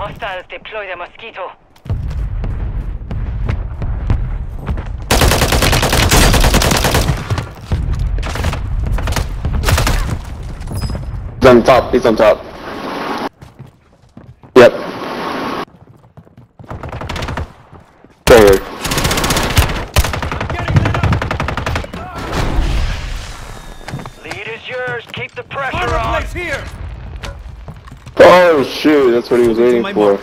Hostiles deploy the Mosquito. He's on top. He's on top. Yep. There. Lead is yours. Keep the pressure Armor on. place here! Oh shoot! That's what he was waiting for.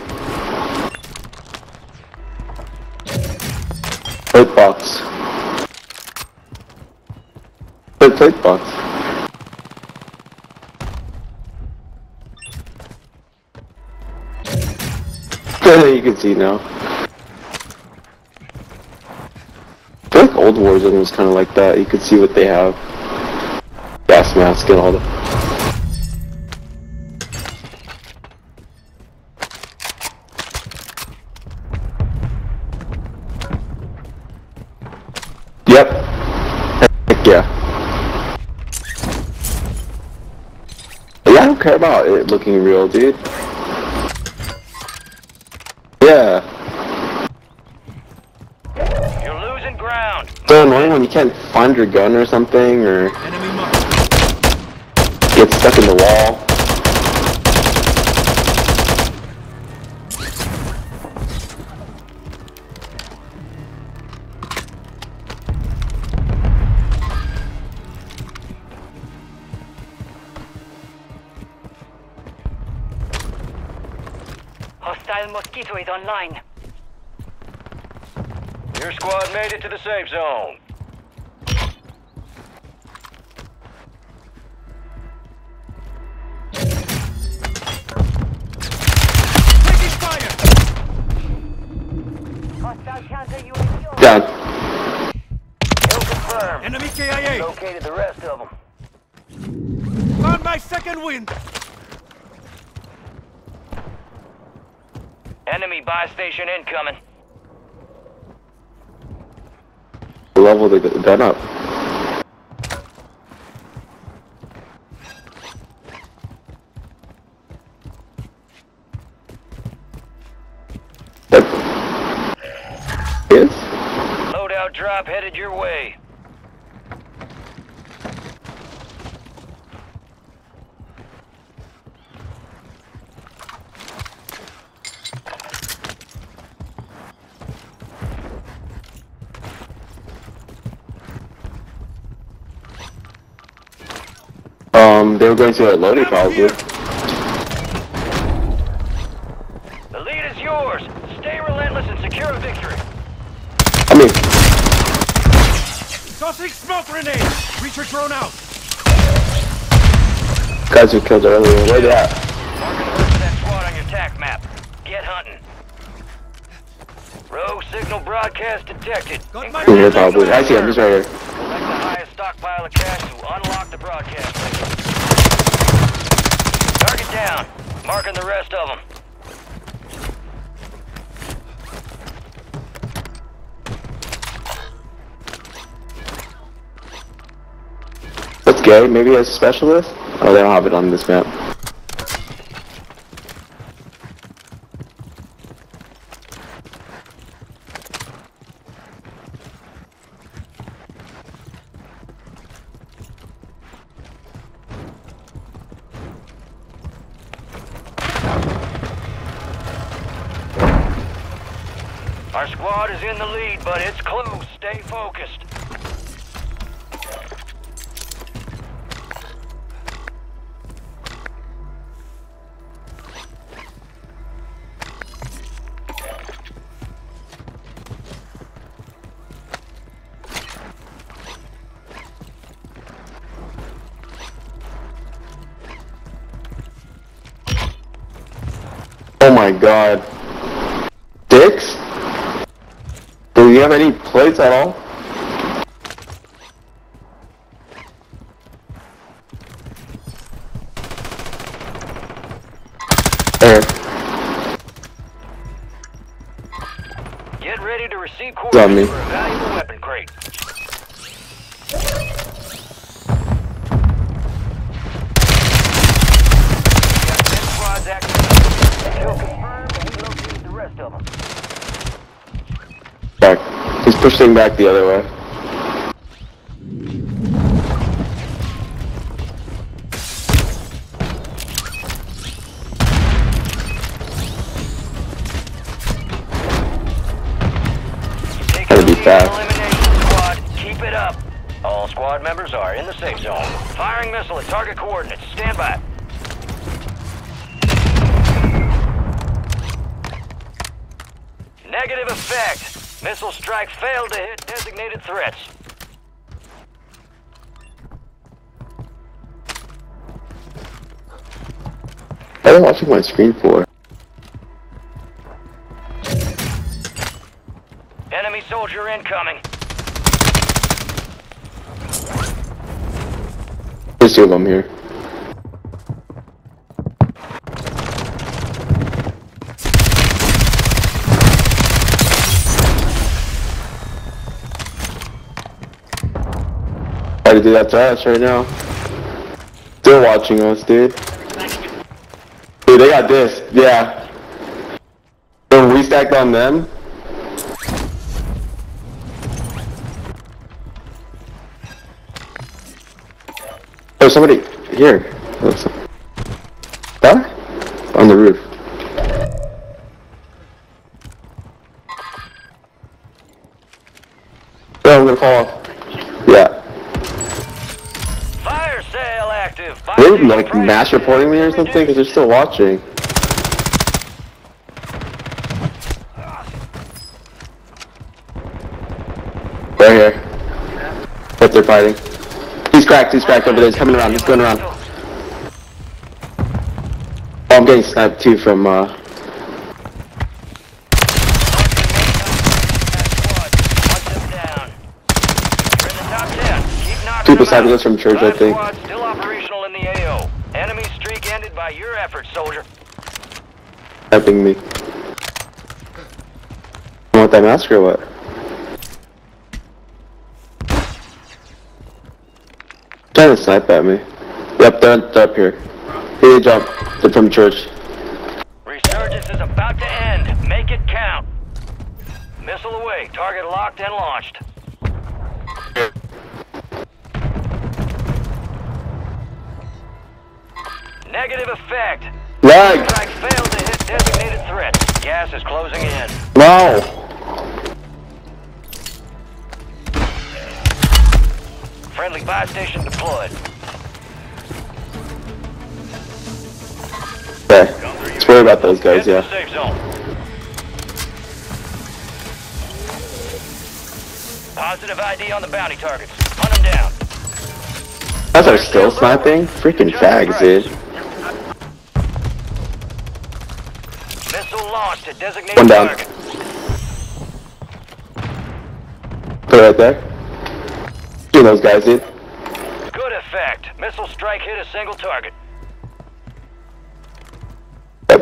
Plate box. Plate plate box. you can see now. I feel like old Warzone was kind of like that. You could see what they have. Gas mask and all that. Yep. Heck yeah. Yeah, I don't care about it looking real, dude. Yeah. You're losing ground. So annoying when you can't find your gun or something, or get stuck in the wall. Hostile Mosquito is online. Your squad made it to the safe zone. Taking fire! Hostile counter UAV Down. Kill confirmed. Enemy KIA! Located the rest of them. Found my second wind! Enemy buy station incoming. Level the gun up. Is? Loadout drop headed your way. Um, they were going to a loading probably. The lead is yours. Stay relentless and secure a victory. I mean, Tossing smoke grenade! Reacher drone out! guys who killed earlier, where they at? Marking the rest of that squad on your TAC map. Get hunting. Rogue signal broadcast detected. Got my In here probably. I see him, he's right here. Select the highest stockpile of cash to unlock the broadcast link. Target down. Marking the rest of them. That's gay, maybe as a specialist? Oh, they don't have it on this map. Our squad is in the lead, but it's close. Stay focused. Oh my god. Dicks? Do you have any plates at all? There. Get ready to receive coordinates pushing back the other way. Gotta be fast. Squad. Keep it up. All squad members are in the safe zone. Firing missile at target coordinates. Stand by. Negative effect. Missile strike failed to hit designated threats. What am I watching my screen for? Enemy soldier incoming. Two of them here. Try to do that to us right now. Still watching us, dude. Dude, they got this. Yeah. When we stacked on them. Oh, somebody here. Looks? On the roof. Oh, I'm gonna fall off. Buy They like mass reporting me or something because they're still watching. Right here. But they're fighting. He's cracked, he's cracked over there. He's coming around, he's going around. Oh, I'm getting sniped too from, uh... Two beside us from church, I think. Efforts, soldier. Helping me. You want that mask or what? Trying to snipe at me. Yep, they're, they're up here. Here you jump. They're from church. Resurgence is about to end. Make it count. Missile away. Target locked and launched. Negative effect. Lag! Strike failed to hit designated threats. Gas is closing in. No! Friendly buy station deployed. Okay. Let's worry about those guys, Get to the yeah. safe zone. Positive ID on the bounty targets. Hunt them down. Guys are still sniping? Freaking fags, dude. At designated One down. target. Put it right there. See those guys, dude. Good effect. Missile strike hit a single target. Yep.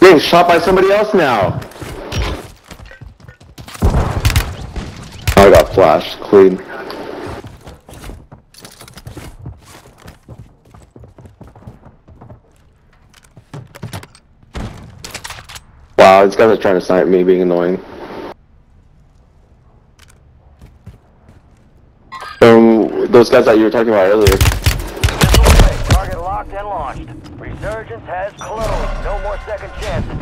Being shot by somebody else now. I got flashed. Clean. These guys are trying to snipe me, being annoying. Um, those guys that you were talking about earlier. Target locked and launched. Resurgence has closed. No more second chances.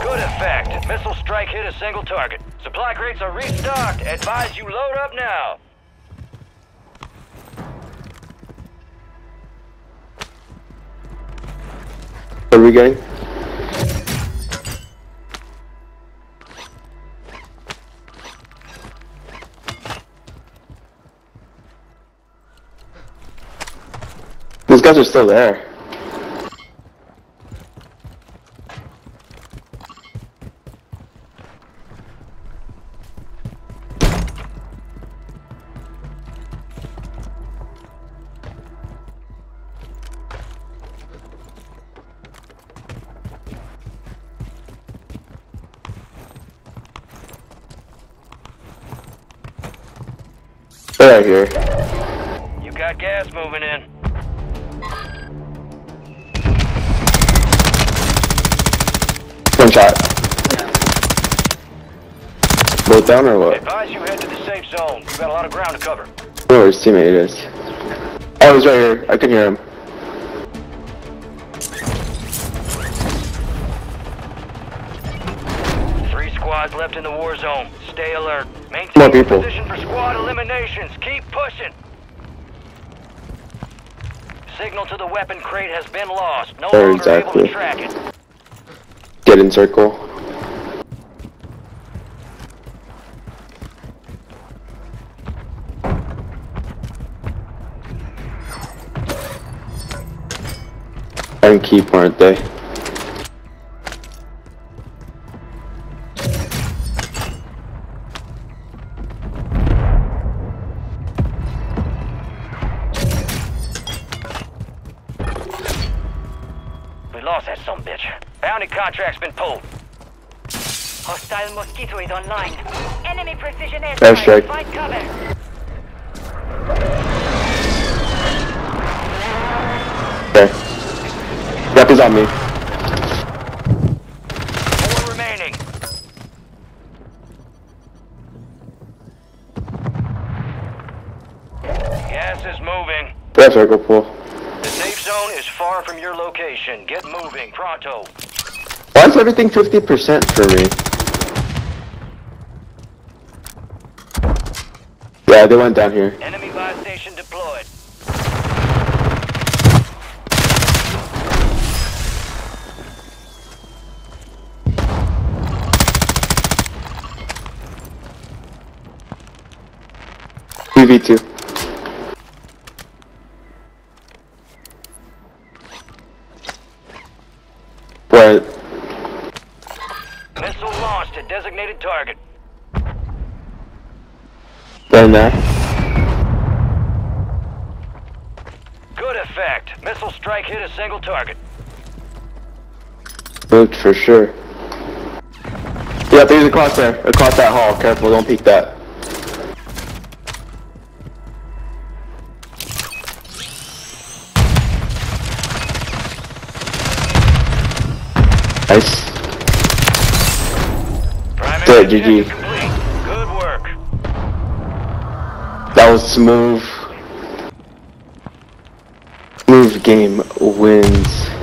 Good effect. Missile strike hit a single target. Supply crates are restocked. Advise you load up now. What are we getting? These guys are still there. Stay right here. You got gas moving in. One shot. Both down or what? Advise you head to the safe zone. You got a lot of ground to cover. Where his teammate is. Oh, he's right here. I can hear him. Three squads left in the war zone. Stay alert. Maintain More people. position for squad eliminations. Keep pushing. Signal to the weapon crate has been lost. No There, longer able to track it. Get in circle. And keep, aren't they? Lost that some bitch. Bounty contract's been pulled. Hostile Mosquito is online. Enemy precision Airstrike. airstrike. Find cover. Okay. Rep is on me. Four remaining. Gas is moving. Rep circle pull. Far from your location. Get moving, pronto. Why is everything 50% for me? Yeah, they went down here. Enemy buy station deployed. PV2. There? Good effect. Missile strike hit a single target. Moved for sure. Yeah, there's across there. Across that hall. Careful, don't peek that. Nice. Good, GG. Was smooth. Smooth game wins.